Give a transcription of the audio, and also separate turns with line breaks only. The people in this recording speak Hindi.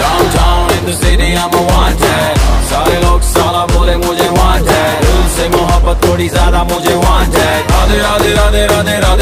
Downtown in the city I'm a wanted सारे लोग साला बोले मुझे wanted दिल से मोहब्बत थोड़ी ज़्यादा मुझे wanted राधे राधे राधे राधे राधे राधे